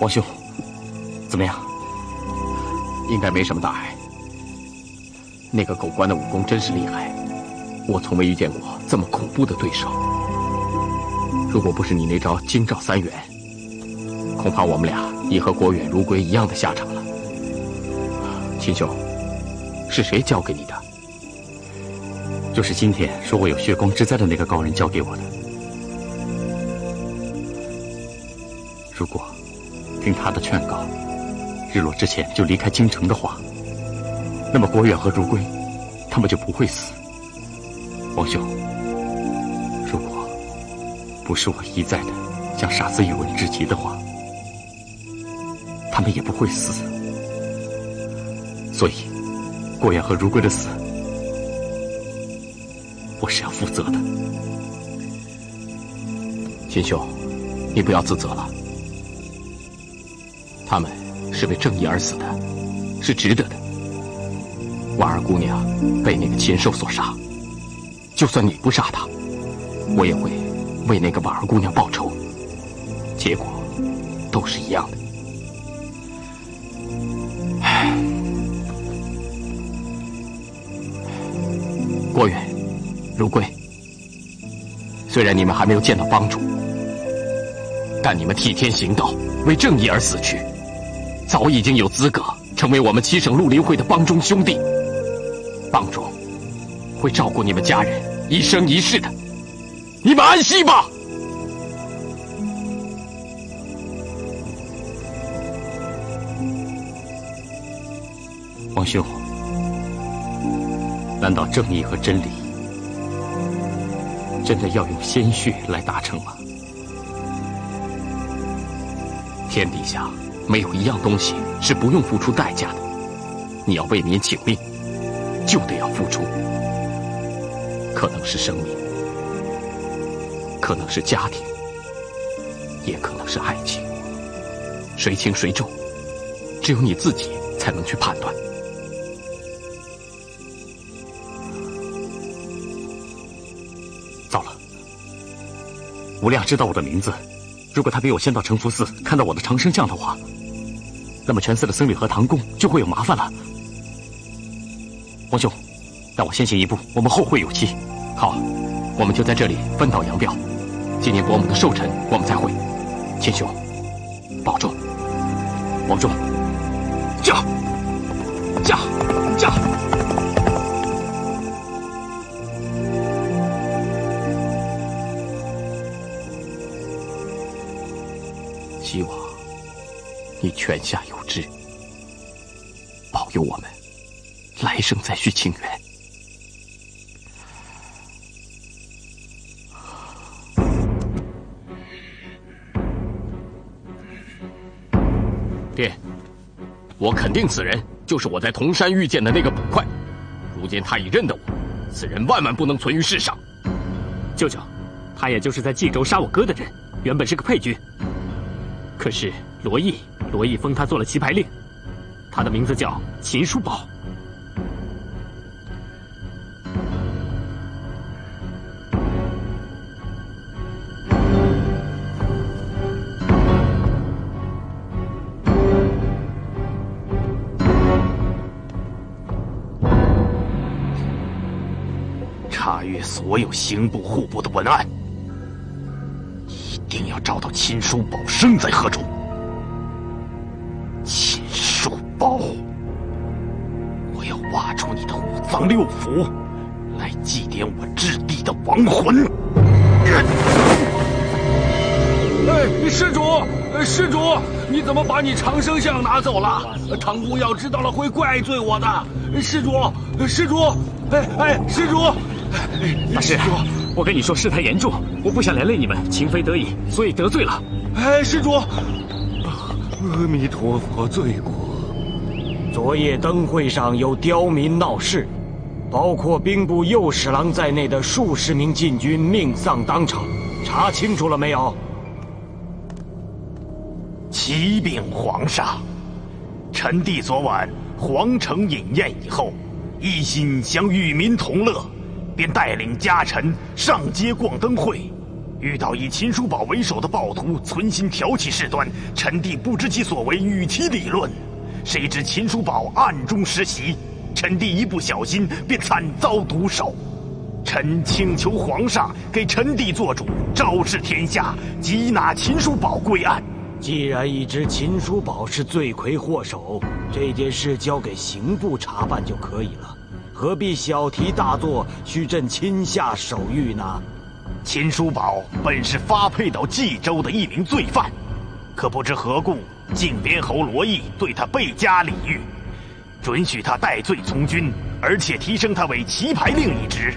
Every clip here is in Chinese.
王兄，怎么样？应该没什么大碍。那个狗官的武功真是厉害，我从没遇见过这么恐怖的对手。如果不是你那招惊兆三元，恐怕我们俩也和国远如归一样的下场了。秦兄，是谁教给你的？就是今天说我有血光之灾的那个高人教给我的。如果听他的劝告，日落之前就离开京城的话，那么国远和如归，他们就不会死。王兄，如果不是我一再的向傻子宇文致急的话，他们也不会死。所以，郭远和如归的死，我是要负责的。秦兄，你不要自责了。他们是为正义而死的，是值得的。婉儿姑娘被那个禽兽所杀，就算你不杀她，我也会为那个婉儿姑娘报仇。结果都是一样的。郭远、如归，虽然你们还没有见到帮主，但你们替天行道，为正义而死去。早已经有资格成为我们七省绿林会的帮中兄弟，帮主会照顾你们家人一生一世的，你们安息吧。王兄，难道正义和真理真的要用鲜血来达成吗？天底下。没有一样东西是不用付出代价的。你要为民请命，就得要付出。可能是生命，可能是家庭，也可能是爱情。谁轻谁重，只有你自己才能去判断。糟了，吴亮知道我的名字。如果他比我先到承福寺看到我的长生像的话，那么全寺的僧侣和唐公就会有麻烦了。皇兄，让我先行一步，我们后会有期。好，我们就在这里分道扬镳。今年伯母的寿辰，我们再会。千兄，保重，保重。驾，驾，驾。你泉下有知，保佑我们来生再续情缘。爹，我肯定此人就是我在铜山遇见的那个捕快。如今他已认得我，此人万万不能存于世上。舅舅，他也就是在冀州杀我哥的人，原本是个配军。可是罗毅，罗毅封他做了棋牌令，他的名字叫秦叔宝。查阅所有刑部、户部的文案。一定要找到秦叔宝生在何处。六腑，来祭奠我质地的亡魂。哎，施主，施主，你怎么把你长生像拿走了？唐公要知道了会怪罪我的。施主，施主，哎哎，施主，大师。我跟你说，事态严重，我不想连累你们，情非得已，所以得罪了。哎，施主，阿弥陀佛，罪过。昨夜灯会上有刁民闹事，包括兵部右侍郎在内的数十名禁军命丧当场，查清楚了没有？启禀皇上，臣弟昨晚皇城饮宴以后，一心想与民同乐。便带领家臣上街逛灯会，遇到以秦叔宝为首的暴徒，存心挑起事端，臣弟不知其所为，与其理论。谁知秦叔宝暗中施袭，臣弟一不小心便惨遭毒手。臣请求皇上给臣弟做主，昭示天下，缉拿秦叔宝归案。既然已知秦叔宝是罪魁祸首，这件事交给刑部查办就可以了，何必小题大做，需朕亲下手谕呢？秦叔宝本是发配到冀州的一名罪犯，可不知何故，靖边侯罗毅对他倍加礼遇，准许他戴罪从军，而且提升他为棋牌令一职。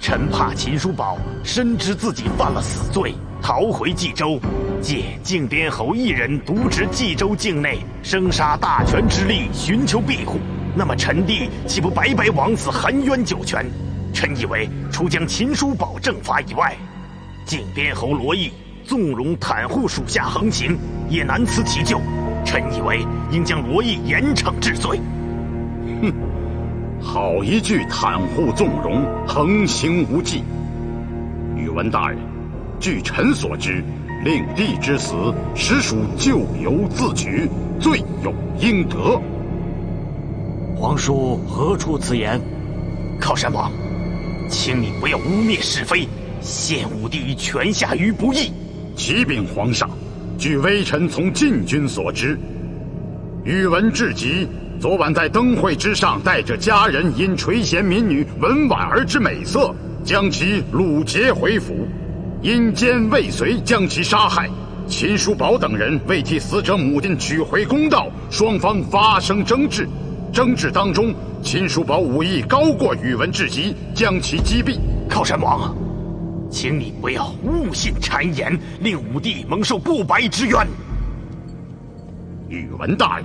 臣怕秦叔宝深知自己犯了死罪，逃回冀州，借靖边侯一人独持冀州境内生杀大权之力，寻求庇护，那么臣弟岂不白白枉死，含冤九泉？臣以为，除将秦叔宝正法以外，靖边侯罗毅纵容袒护属下横行，也难辞其咎。臣以为，应将罗毅严惩治罪。哼，好一句袒护纵容，横行无忌。宇文大人，据臣所知，令弟之死实属咎由自取，罪有应得。皇叔何出此言？靠山王。请你不要污蔑是非，陷武帝于泉下于不义。启禀皇上，据微臣从禁军所知，宇文智吉昨晚在灯会之上，带着家人因垂涎民女文婉儿之美色，将其掳劫回府，因奸未遂将其杀害。秦叔宝等人为替死者母亲取回公道，双方发生争执。争执当中，秦叔宝武艺高过宇文智吉，将其击毙。靠山王，请你不要误信谗言，令武帝蒙受不白之冤。宇文大人，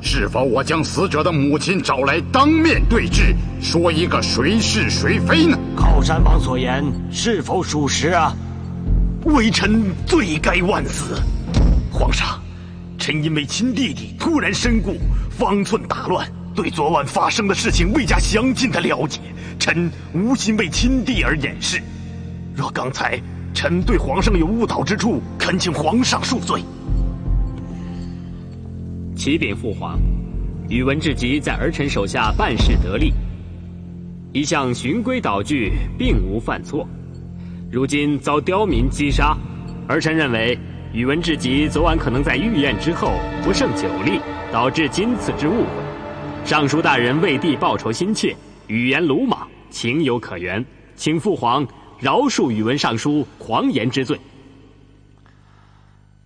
是否我将死者的母亲找来当面对质，说一个谁是谁非呢？靠山王所言是否属实啊？微臣罪该万死。皇上，臣因为亲弟弟突然身故。方寸大乱，对昨晚发生的事情未加详尽的了解，臣无心为亲弟而掩饰。若刚才臣对皇上有误导之处，恳请皇上恕罪。启禀父皇，宇文智吉在儿臣手下办事得力，一向循规蹈矩，并无犯错。如今遭刁民击杀，儿臣认为宇文智吉昨晚可能在御宴之后不胜酒力。导致今次之误会，尚书大人为帝报仇心切，语言鲁莽，情有可原，请父皇饶恕宇文尚书狂言之罪。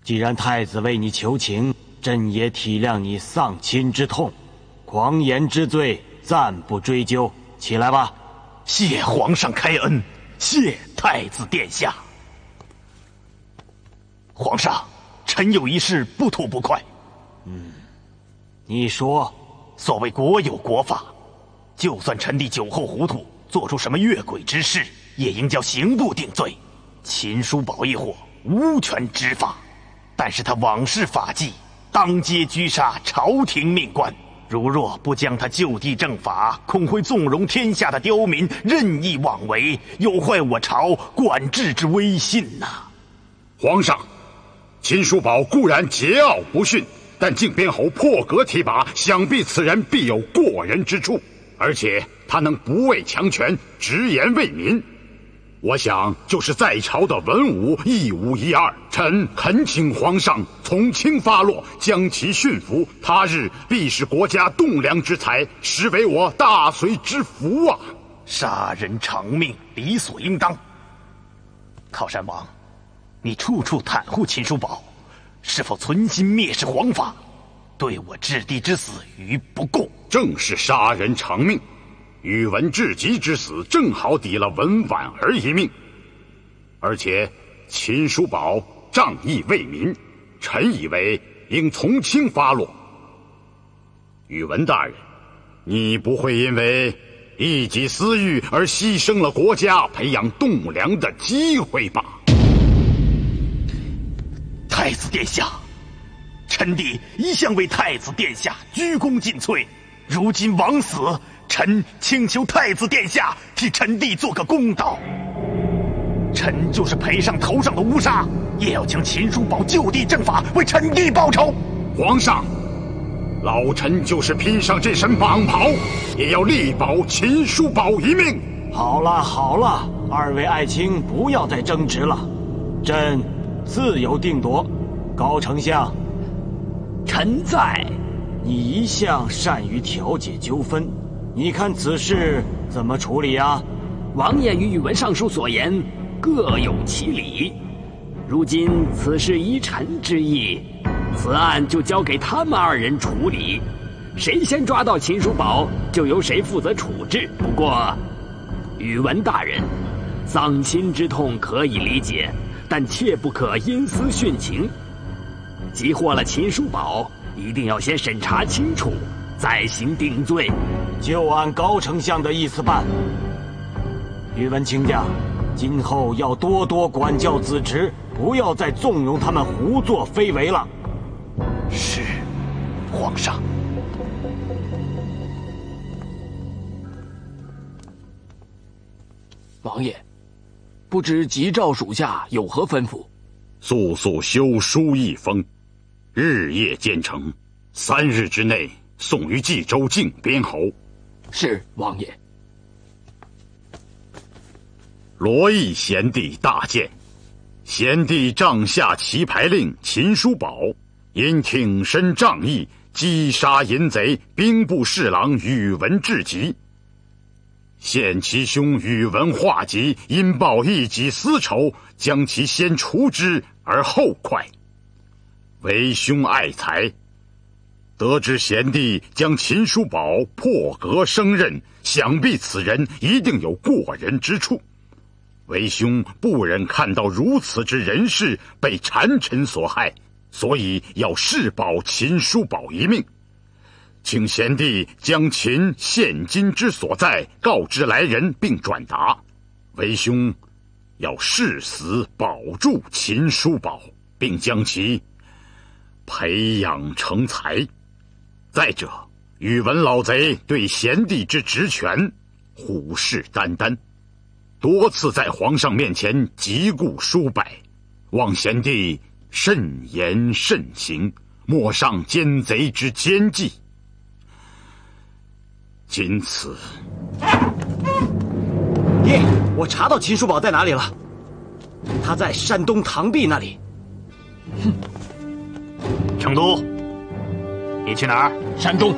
既然太子为你求情，朕也体谅你丧亲之痛，狂言之罪暂不追究。起来吧，谢皇上开恩，谢太子殿下。皇上，臣有一事不吐不快。嗯。你说，所谓国有国法，就算臣弟酒后糊涂，做出什么越轨之事，也应交刑部定罪。秦叔宝一伙无权执法，但是他枉事法纪，当街狙杀朝廷命官。如若不将他就地正法，恐会纵容天下的刁民任意妄为，有坏我朝管制之威信呐！皇上，秦叔宝固然桀骜不驯。但靖边侯破格提拔，想必此人必有过人之处，而且他能不畏强权，直言为民。我想，就是在朝的文武一无一二。臣恳请皇上从轻发落，将其驯服，他日必是国家栋梁之才，实为我大隋之福啊！杀人偿命，理所应当。靠山王，你处处袒护秦叔宝。是否存心蔑视皇法，对我置地之死于不顾？正是杀人偿命，宇文智吉之死正好抵了文婉儿一命。而且秦叔宝仗义为民，臣以为应从轻发落。宇文大人，你不会因为一己私欲而牺牲了国家培养栋梁的机会吧？太子殿下，臣弟一向为太子殿下鞠躬尽瘁，如今枉死，臣请求太子殿下替臣弟做个公道。臣就是赔上头上的乌纱，也要将秦叔宝就地正法，为臣弟报仇。皇上，老臣就是披上这身蟒袍，也要力保秦叔宝一命。好了好了，二位爱卿不要再争执了，朕自有定夺。高丞相，臣在。你一向善于调解纠纷，你看此事怎么处理啊？王爷与宇文尚书所言各有其理。如今此事依臣之意，此案就交给他们二人处理。谁先抓到秦叔宝，就由谁负责处置。不过，宇文大人，丧亲之痛可以理解，但切不可因私殉情。急获了秦叔宝。一定要先审查清楚，再行定罪。就按高丞相的意思办。宇文卿家，今后要多多管教子侄，不要再纵容他们胡作非为了。是，皇上。王爷，不知急召属下有何吩咐？速速修书一封。日夜兼程，三日之内送于冀州靖边侯。是王爷。罗毅贤弟大见，贤弟帐下棋牌令秦叔宝，因挺身仗义，击杀淫贼兵部侍郎宇文智吉。现其兄宇文化及因报一己私仇，将其先除之而后快。为兄爱才，得知贤弟将秦叔宝破格升任，想必此人一定有过人之处。为兄不忍看到如此之人士被谗臣所害，所以要誓保秦叔宝一命。请贤弟将秦现今之所在告知来人，并转达。为兄要誓死保住秦叔宝，并将其。培养成才。再者，宇文老贼对贤弟之职权虎视眈眈，多次在皇上面前疾顾疏摆，望贤弟慎言慎行，莫上奸贼之奸计。仅此。爹，我查到秦叔宝在哪里了，他在山东唐壁那里。哼。成都，你去哪儿？山东，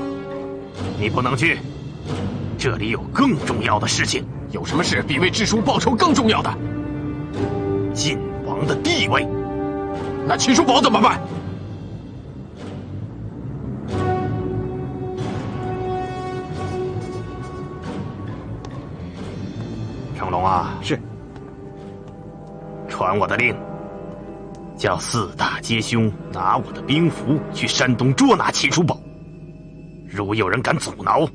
你不能去，这里有更重要的事情。有什么事比为智叔报仇更重要的？晋王的地位。那秦叔宝怎么办？成龙啊，是。传我的令。叫四大皆兄拿我的兵符去山东捉拿秦叔宝，如有人敢阻挠，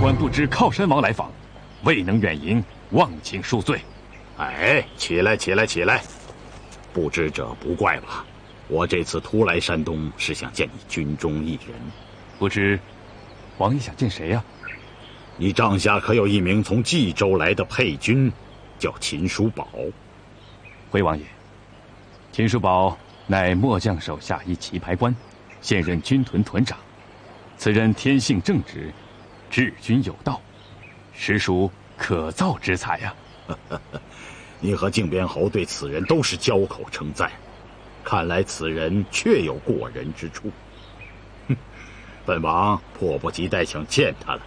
官不知靠山王来访，未能远迎，望请恕罪。哎，起来，起来，起来！不知者不怪吧。我这次突来山东，是想见你军中一人。不知王爷想见谁呀？你帐下可有一名从冀州来的配军，叫秦叔宝？回王爷，秦叔宝乃末将手下一棋牌官，现任军屯屯长。此人天性正直。治军有道，实属可造之才呀！你和靖边侯对此人都是交口称赞，看来此人确有过人之处。哼，本王迫不及待想见他了。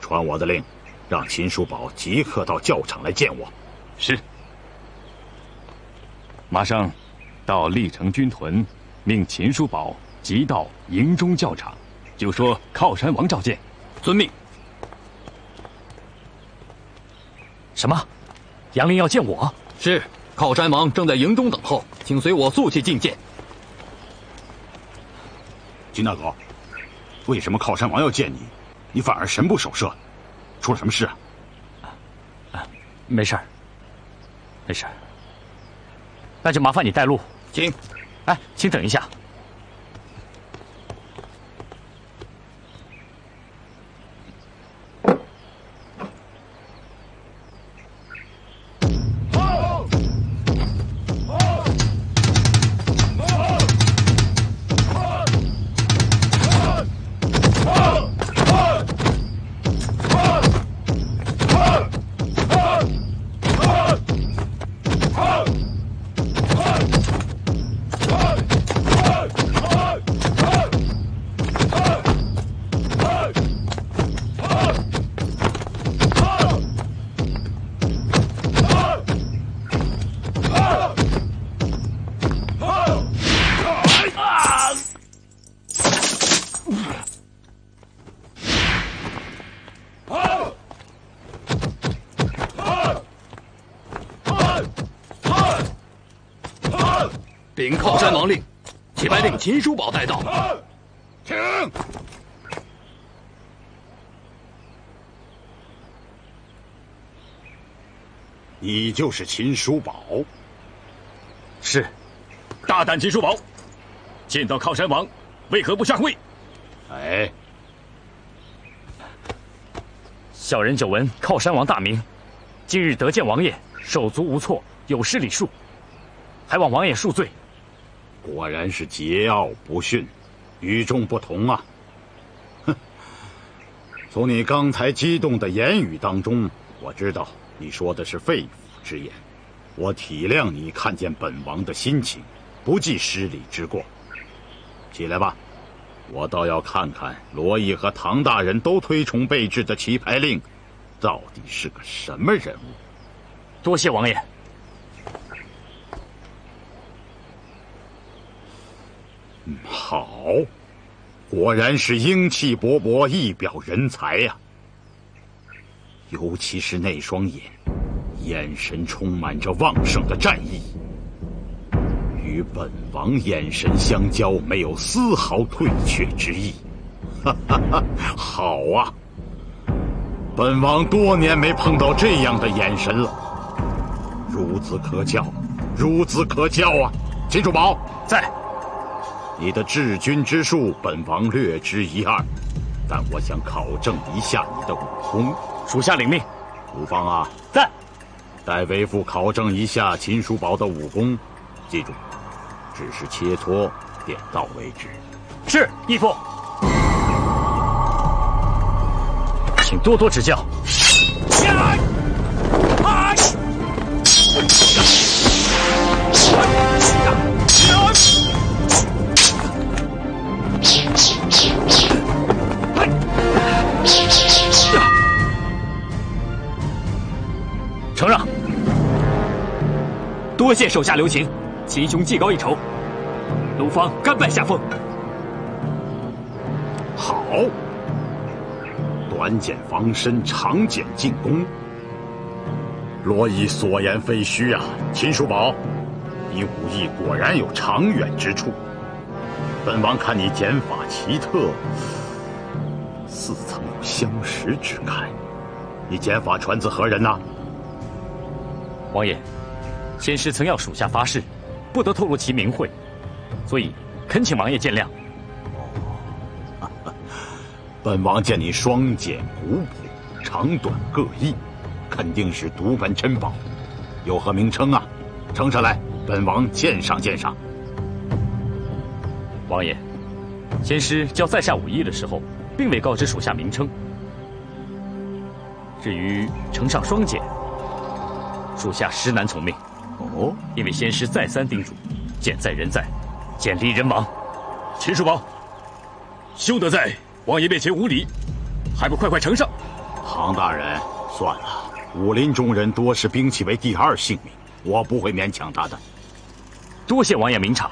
传我的令，让秦叔宝即刻到教场来见我。是。马上到历城军屯，命秦叔宝即到营中教场，就说靠山王召见。遵命。什么？杨林要见我？是，靠山王正在营中等候，请随我速去觐见。金大哥，为什么靠山王要见你，你反而神不守舍？出了什么事啊？啊，没事儿，没事儿。那就麻烦你带路，请。哎，请等一下。秦叔宝带到，请。你就是秦叔宝？是。大胆秦叔宝，见到靠山王，为何不下跪？哎，小人久闻靠山王大名，今日得见王爷，手足无措，有失礼数，还望王爷恕罪。果然是桀骜不驯，与众不同啊！哼，从你刚才激动的言语当中，我知道你说的是肺腑之言。我体谅你看见本王的心情，不计失礼之过。起来吧，我倒要看看罗毅和唐大人都推崇备至的棋牌令，到底是个什么人物。多谢王爷。好，果然是英气勃勃，一表人才呀！尤其是那双眼，眼神充满着旺盛的战意，与本王眼神相交，没有丝毫退却之意。哈哈哈，好啊！本王多年没碰到这样的眼神了，孺子可教，孺子可教啊！秦叔宝在。你的治军之术，本王略知一二，但我想考证一下你的武功。属下领命。无方啊，在。待为父考证一下秦叔宝的武功，记住，只是切磋，点到为止。是义父，请多多指教。承手下留情，秦兄技高一筹，卢方甘拜下风。好，短剑防身，长剑进攻。罗伊所言非虚啊，秦叔宝，你武艺果然有长远之处。本王看你剑法奇特，似曾有相识之感。你剑法传自何人呐？王爷，仙师曾要属下发誓，不得透露其名讳，所以恳请王爷见谅。本王见你双剑古朴，长短各异，肯定是独门珍宝，有何名称啊？呈上来，本王鉴赏鉴赏。王爷，先师教在下武艺的时候，并未告知属下名称。至于呈上双剑。属下实难从命，哦，因为仙师再三叮嘱，剑在人在，剑离人亡。秦叔宝，休得在王爷面前无礼，还不快快呈上！唐大人，算了，武林中人多视兵器为第二性命，我不会勉强他的。多谢王爷明察。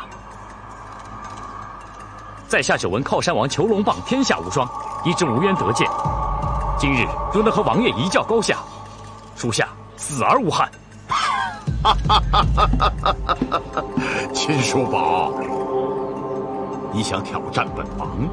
在下久闻靠山王囚龙棒天下无双，一直无缘得见，今日若能和王爷一较高下，属下。死而无憾。哈，哈，哈，哈，哈，哈，哈，秦叔宝，你想挑战本王？